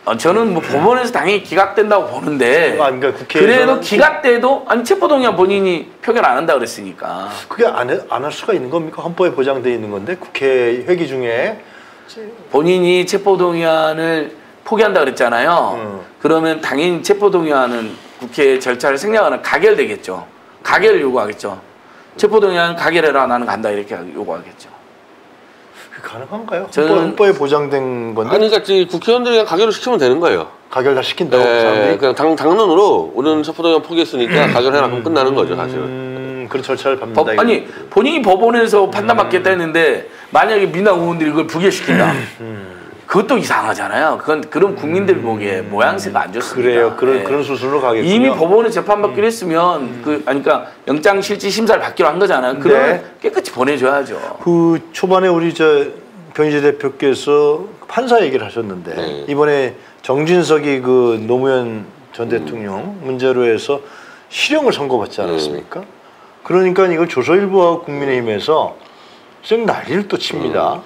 어, 저는 뭐 법원에서 당연히 기각된다고 보는데 아, 그러니까 그래도 기각돼도 아니 체포동의안 본인이 표결 안 한다 그랬으니까 그게 안할 수가 있는 겁니까? 헌법에 보장돼 있는 건데 국회 회기 중에 본인이 체포동의안을 포기한다 그랬잖아요. 음. 그러면 당연히 체포동의안은 국회 절차를 생략하는 가결되겠죠. 가결을 요구하겠죠. 체포동의안 가결해라 나는 간다 이렇게 요구하겠죠. 그 가능한가요? 저는- 헌법, 헌법에 보장된 건데 아니 그러니까 이 국회의원들이 그냥 가결을 시키면 되는 거예요. 가결 다 시킨다고 그 네, 사람들이 그냥 당, 당론으로 우리는 체포동의안 포기했으니까 가결해라 그럼 끝나는 거죠 사실은. 음, 그런 절차를 밟는다. 법. 아니 본인이 법원에서 판단받겠다 했는데 만약에 민당 의원들이 그걸 부결시킨다. 그것도 이상하잖아요. 그건 그런 국민들 보기에 모양새가 안 좋습니다. 그래요. 그런 예. 그런 수순으로 가겠군요. 이미 법원에 재판받기로 했으면 그 아니 그러니까 영장 실질 심사를 받기로 한 거잖아요. 그러면 네. 깨끗이 보내줘야죠. 그 초반에 우리 저 변희재 대표께서 판사 얘기를 하셨는데 네. 이번에 정진석이 그 노무현 전 대통령 문제로 해서 실형을 선고받지 않았습니까? 그러니까 이걸 조선일보와 국민의힘에서 쌩 난리를 또 칩니다.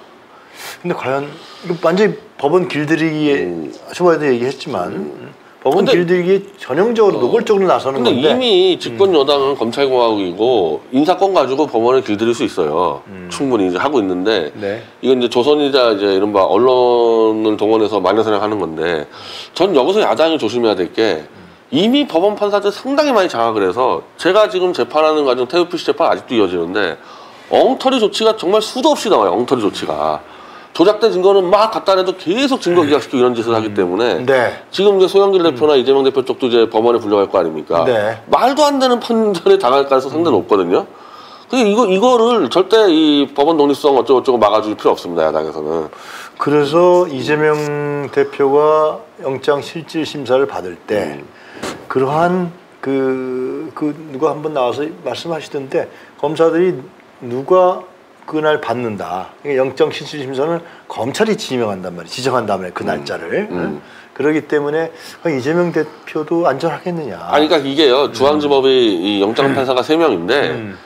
근데 과연 이거 완전히 법원 길들이기에 음. 초반에도 얘기했지만 법원 근데- 길들이기에 전형적으로 노골적으로 나서는 근데 건데 이미 집권 여당은 검찰공화국이고 인사권 가지고 법원을 길들일 수 있어요. 충분히 이제 하고 있는데 네. 이건 이제 조선이자 이제 이른바 언론을 동원해서 마녀사냥 하는 건데 전 여기서 야당이 조심해야 될게 이미 법원 판사들 상당히 많이 장악을 해서 제가 지금 재판하는 과정 태우피시 재판 아직도 이어지는데 엉터리 조치가 정말 수도 없이 나와요. 엉터리 조치가 조작된 증거는 막 갖다 내도 계속 증거 기각시키고 이런 짓을 하기 때문에 네. 지금 이제 소영길 대표나 이재명 대표 쪽도 이제 법원에 불려갈 거 아닙니까? 네. 말도 안 되는 판결에 당할 가능성 상당히 높거든요. 근데 이거 이거를 절대 이 법원 독립성 어쩌고 저쩌고 막아줄 필요 없습니다 야당에서는. 그래서 이재명 대표가 영장 실질 심사를 받을 때 그러한 그, 그 누가 한번 나와서 말씀하시던데 검사들이 누가 그날 받는다. 영장 실질 심사는 검찰이 지명한단 말이에요. 지정한단 말이에요. 그 날짜를. 음. 그러기 때문에 이재명 대표도 안전하겠느냐. 아니 그러니까 이게요 중앙지법이 이 영장 판사가 세 명인데 음.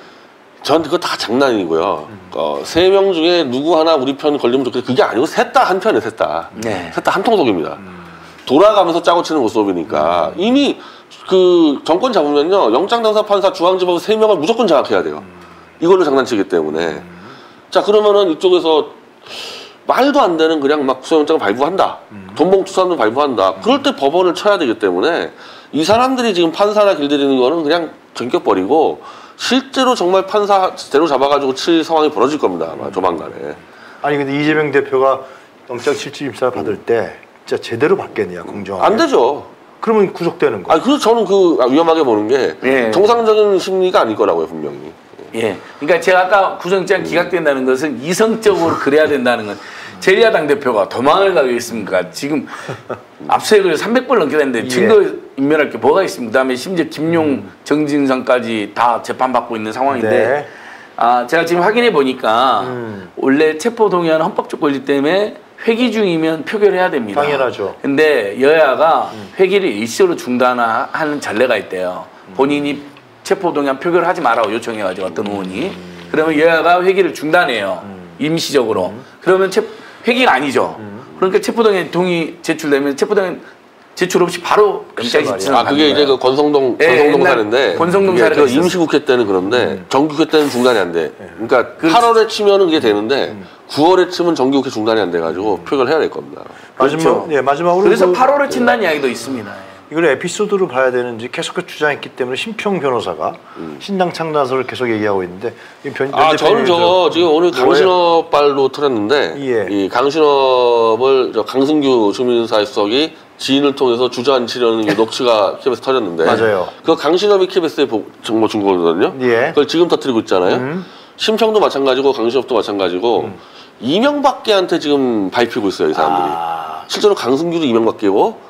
전 그거 다 장난이고요. 어, 세 명 중에 누구 하나 우리 편 걸리면 좋겠다. 그게 아니고 셋 다 한 편에 셋 다. 네. 셋다 한 통속입니다. 돌아가면서 짜고 치는 모습이니까 이미 그 정권 잡으면요 영장 당사 판사 중앙지법 세 명을 무조건 장악해야 돼요. 이걸로 장난치기 때문에 자 그러면은 이쪽에서 말도 안 되는 그냥 막 구속영장 발부한다. 돈봉투 사람들 발부한다. 그럴 때 법원을 쳐야 되기 때문에 이 사람들이 지금 판사나 길들이는 거는 그냥 전격버리고 실제로 정말 판사 제대로 잡아가지고 칠 상황이 벌어질 겁니다. 아마 조만간에. 아니 근데 이재명 대표가 영장 실질 심사를 받을 때 진짜 제대로 받겠느냐 공정하게. 안 되죠. 그러면 구속되는 거. 아니 그래서 저는 그 위험하게 보는 게 예. 정상적인 심리가 아닐 거라고요 분명히. 예. 그러니까 제가 아까 구속영장 기각된다는 것은 이성적으로 그래야 된다는 건 제리야당 대표가 도망을 가겠습니까? 지금 압수액을 300번 넘게 됐는데 예. 증거 인멸할 게 뭐가 있습니까? 그다음에 심지어 김용, 정진상까지 다 재판받고 있는 상황인데 네. 아 제가 지금 확인해 보니까 음. 원래 체포 동의안 헌법적 권리 때문에 회기 중이면 표결해야 됩니다. 당연하죠. 근데 여야가 회기를 일시로 중단하는 전례가 있대요. 본인이 체포동의안 표결을 하지 말라고 요청해가지고 어떤 의원이 그러면 여야가 회기를 중단해요. 임시적으로. 그러면 체, 회기가 아니죠. 그러니까 체포동의안 동의 제출되면 체포동의안 제출 없이 바로 글쎄 영장 말이야. 실질을 아 그게 이제 그 권성동 예, 사례인데 권성동 이게 사례가 그. 임시국회 때는 그런데 정기국회 때는 중단이 안 돼. 그러니까 그렇지. 8월에 치면은 그게 되는데 9월에 치면 정기국회 중단이 안 돼가지고 표결해야 될 겁니다. 마지막 그렇죠. 예 마지막으로 그래서 그 8월에 친다는 이야기도 있습니다. 이걸 에피소드로 봐야 되는지 계속 주장했기 때문에 심평 변호사가 신당 창단서를 계속 얘기하고 있는데 이 변, 아변 저는 저거 저- 지금 오늘? 강신업 발로 틀었는데 예. 이 강신업을 저 강승규 주민사회수석이 지인을 통해서 주저앉히려는 이 녹취가 KBS 터졌는데 맞아요. 그 강신업이 KBS에 보- 정보 준 거거든요. 예. 그걸 지금 터뜨리고 있잖아요. 음. 심평도 마찬가지고 강신업도 마찬가지고 이명박계한테 지금 밟히고 있어요 이 사람들이. 아, 실제로 강승규도 이명박계고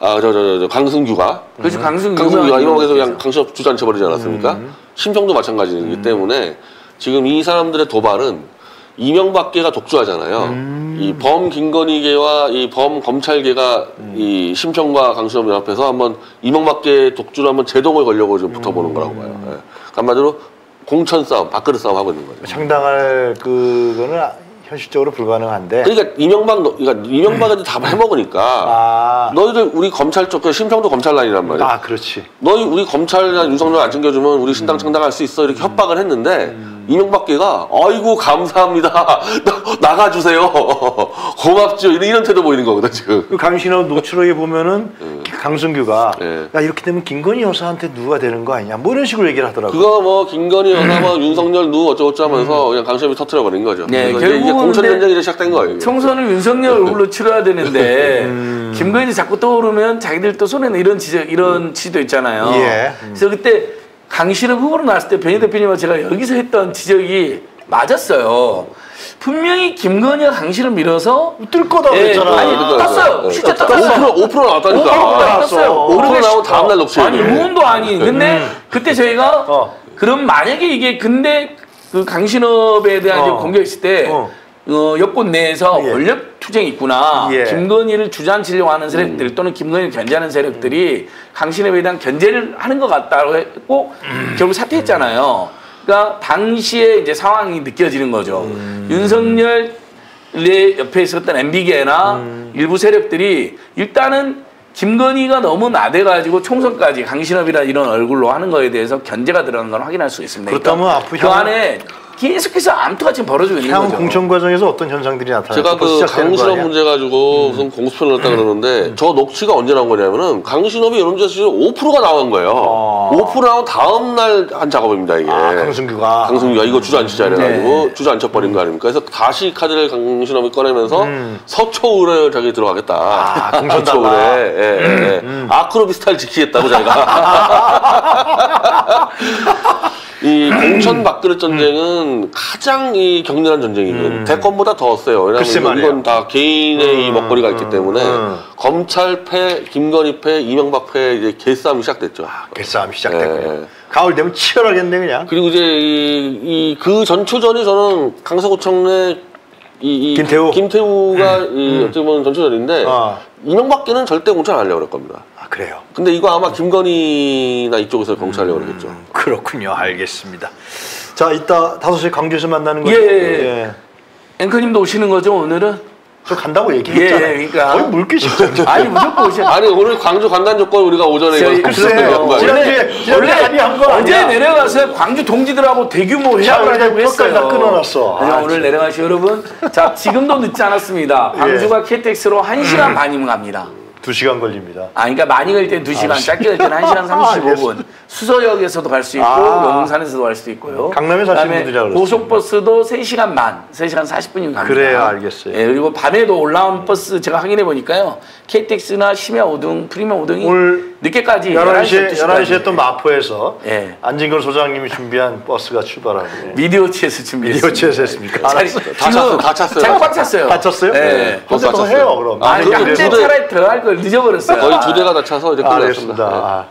아 저 저 저 강승규가 그래서 강승 강승규가 유명한 이명박에서 그냥. 강신업 주저앉혀 버리지 않았습니까? 음. 심평도 마찬가지이기 때문에 지금 이 사람들의 도발은 이명박계가 독주하잖아요. 음. 이범 김건희계와 이 범 검찰계가 음. 이 심평과 강신업 연합해서 한번 이명박계 독주를 한번 제동을 걸려고 음. 붙어보는 거라고 봐요. 예. 한마디로 공천 싸움, 밥그릇 싸움 하고 있는 거죠. 창당할 그거는 현실적으로 불가능한데. 그러니까 이명박, 너- 그러니까 이명박한테 다 해먹으니까 아, 너희들 우리 검찰 쪽, 그 심평도 검찰 라인이란 말이야. 아 그렇지. 너희 우리 검찰이나 윤석열 안 챙겨주면 우리 신당 창당할 수 있어 이렇게 협박을 했는데 이명박계가 아이고 감사합니다. 나, 가주세요. 고맙죠. 이런, 이런 태도 보이는 거거든 지금. 그 강신업 노출호에 보면은 강승규가 네. 야 이렇게 되면 김건희 여사한테 누가 되는 거 아니냐 뭐 이런 식으로 얘기를 하더라고. 그거 뭐 김건희 여사 뭐 윤석열 누 어쩌고저쩌 하면서 그냥 강신업이 터트려 버린 거죠 네, 이제 결국은 공천 전쟁이 시작된 거예요 이게. 총선을 윤석열 얼굴로 치러야 되는데 김건희 자꾸 떠오르면 자기들 또 손에는 이런 지적 이런 지도 있잖아요. 예. 그래서 그때 강신업 후보로 나왔을 때 변희 대표님과 제가 여기서 했던 지적이 맞았어요. 분명히 김건희가 강신을 밀어서 뜰 거다 예, 그랬잖아. 아니 떴어요. 네. 진짜 떴- 떴어요. 5% 5% 나왔다니까 5% 떴어요. 5% 그러게 나온 다음 날 녹취 아니 무음도 아니. 근데 그때 저희가 어. 그럼 만약에 이게 근데 그 강신업에 대한 어. 공격이 있을 때 어. 어, 여권 내에서 예. 권력 투쟁이 있구나. 예. 김건희를 주저앉히려고 하는 세력들 음. 또는 김건희를 견제하는 세력들이 강신업에 대한 견제를 하는 것 같다고 했고 음. 결국 사퇴했잖아요. 그러니까 당시에 이제 상황이 느껴지는 거죠. 음. 윤석열의 옆에 있었던 MB계나 음. 일부 세력들이 일단은 김건희가 너무 나대가지고 총선까지 강신업이나 이런 얼굴로 하는 거에 대해서 견제가 들어간 건 확인할 수 있습니다. 그렇다면 그러니까 앞으로 그 안에 계속해서 암투가 지금 벌어지고 있는 거죠. 공천 과정에서 어떤 현상들이 나타날까? 제가 그 강신업? 문제 가지고 무슨 공수표를 냈다 그러는데 저 녹취가 언제 나온 거냐면은 강신업이 여론조사 5%가 나온 거예요. 어. 5% 나온 다음 날 한 작업입니다 이게. 아, 강승규가 강승규가 이거 주저앉히자 이래가지고 네. 주저앉혀버린 거 아닙니까? 그래서 다시 카드를 강신업이 꺼내면서 음. 서초울에 자기 들어가겠다. 아, 공천 서초울에. 예, 예, 예. 아크로비 스타일 지키겠다고 자기가. 이 공천 밥그릇 전쟁은 가장 이 격렬한 전쟁이거든요. 대권보다 더 세요. 음. 글쎄 왜냐하면. 이건 다 개인의 이 먹거리가 있기 때문에 음. 검찰 패, 김건희 패, 이명박 패 이제 개싸움이 시작됐죠. 개싸움이 시작됐고요. 예, 예. 가을 되면 치열하겠네 그냥. 그리고 이제 이 그 전초전이 저는 강서구청의 이, 이 김태우? 김태우가 이 어떻게 보면 전초전인데 아. 이명박계는 절대 공천 안 하려고 그럴 겁니다. 아 그래요. 근데 이거 아마 김건희나 이쪽에서 공천하려고 그러겠죠. 음, 그렇군요. 알겠습니다. 자 이따 5시 광주에서 만나는 예, 거죠? 예. 앵커님도 오시는 거죠 오늘은? 저 간다고 얘기했잖아요. 예, 그러니까. 거의 물귀신죠. 아니 무조건 오셔. 아니 오늘 광주 간단 조건 우리가 오전에 저희 이거 글쎄요. 얘기한 거 아니에요? 지난주에 지난주에 합의한 거 어제 아니야? 내려가서 광주 동지들하고 대규모 회합을 자, 하려고 했어요. 다 끊어놨어. 그래서 아, 오늘 진짜. 내려가시 여러분. 자 지금도 늦지 않았습니다. 광주가 KTX로 1 시간 반이면 갑니다. 2시간 걸립니다. 아, 그러니까 많이 갈 때는 2시간, 짧게 갈 때는 1시간 35분. 수서역에서도 갈 수 있고, 아. 영산에서도 갈 수 있고요. 강남에 사시는 분들이라 그랬어요. 고속버스도 3시간 반, 3시간 40분이면 갑니다. 그래요, 알겠어요. 예, 그리고 밤에도 올라온 버스 제가 확인해 보니까요. KTX나 심야 5등, 프리미엄 5등이 오늘 늦게까지 11시에 12시 11시에 또 마포에서 예. 안진걸 소장님이 준비한 버스가 출발하고 미디어치에서 준비했습니다. 미디어치에서 했습니까? 알았어요. 다 찼어요, 다 찼어요. 꽉 찼어요. 다 찼어요? 예. 근데 더 찼어요. 해요 그럼. 아, 대- 차라리 들어갈 걸 늦어버렸어요. 거의 두 대가 다 차서 이제 아, 끝났습니다. 아,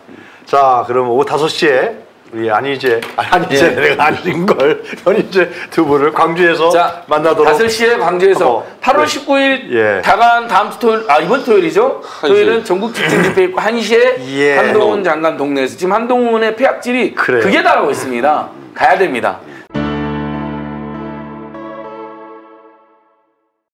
자, 그럼 오후 5시에 우리 안희재, 아니, 안희재, 예. 내가 안진걸, 현희재 두 분을 광주에서 자, 만나도록 5시에 광주에서 어, 8월 네. 19일 예. 다가온 다음 주 토요일, 아, 이번 토요일이죠? 토요일은 전국 집중 집회 있고 1시에 예. 한동훈 장관 동네에서 지금 한동훈의 폐악질이 그래요. 그게 다가오고 있습니다. 가야 됩니다.